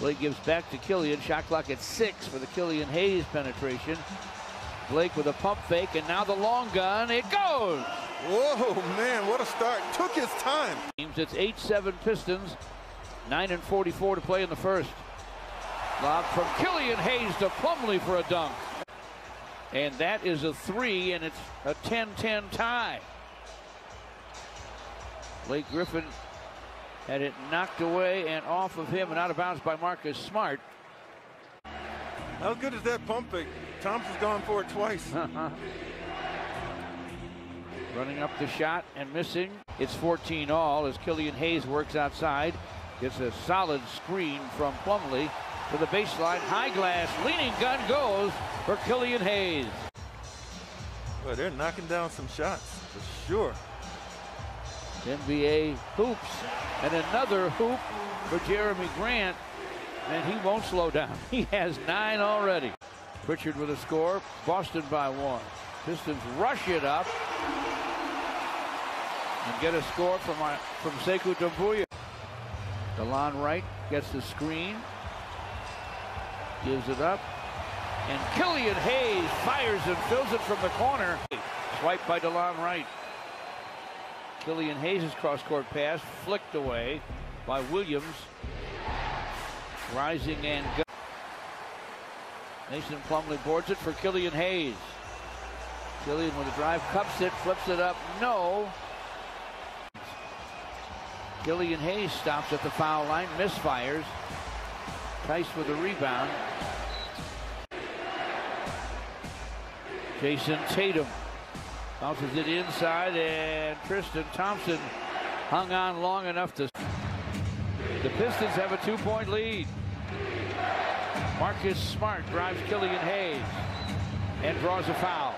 Blake gives back to Killian. Shot clock at six for the Killian Hayes penetration. Blake with a pump fake, and now the long gun. It goes! Whoa, man, what a start. Took his time. It's 8 7 Pistons. 9 and 44 to play in the first. Lob from Killian Hayes to Plumlee for a dunk. And that is a three, and it's a 10 10 tie. Blake Griffin had it knocked away and off of him and out of bounds by Marcus Smart. How good is that pump fake? Thompson's gone for it twice. Running up the shot and missing. It's 14 all as Killian Hayes works outside. Gets a solid screen from Plumlee to the baseline. High glass, leaning gun goes for Killian Hayes. Well, they're knocking down some shots for sure. NBA hoops and another hoop for Jerami Grant, and he won't slow down. He has nine already. Pritchard with a score, Boston by one. Pistons rush it up and get a score from, our, from Sekou Doumbouya. Delon Wright gets the screen, gives it up, and Killian Hayes fires and fills it from the corner. Swipe by Delon Wright. Killian Hayes' cross-court pass flicked away by Williams. Rising and go. Mason Plumlee boards it for Killian Hayes. Killian with a drive, cups it, flips it up. No. Killian Hayes stops at the foul line, misfires. Theis with a rebound. Jayson Tatum bounces it inside, and Tristan Thompson hung on long enough to. The Pistons have a two-point lead. Marcus Smart drives Killian Hayes and draws a foul.